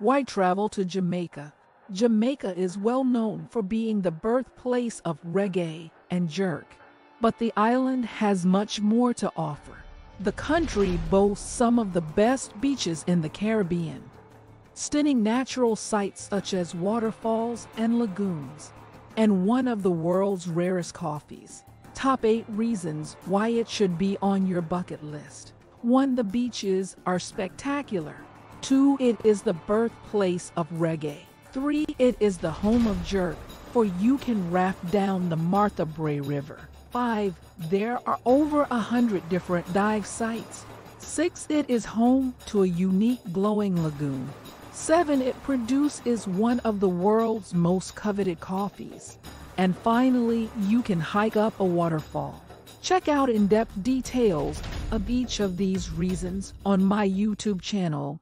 Why travel to Jamaica? Jamaica is well known for being the birthplace of reggae and jerk. But the island has much more to offer. The country boasts some of the best beaches in the Caribbean. Stunning natural sights such as waterfalls and lagoons. And one of the world's rarest coffees. Top 8 reasons why it should be on your bucket list. 1. The beaches are spectacular. 2. It is the birthplace of reggae. 3. It is the home of jerk, for you can raft down the Martha Brae River. 5. There are over a hundred different dive sites. 6. It is home to a unique glowing lagoon. 7. It produces one of the world's most coveted coffees. And finally, you can hike up a waterfall. Check out in-depth details of each of these reasons on my YouTube channel.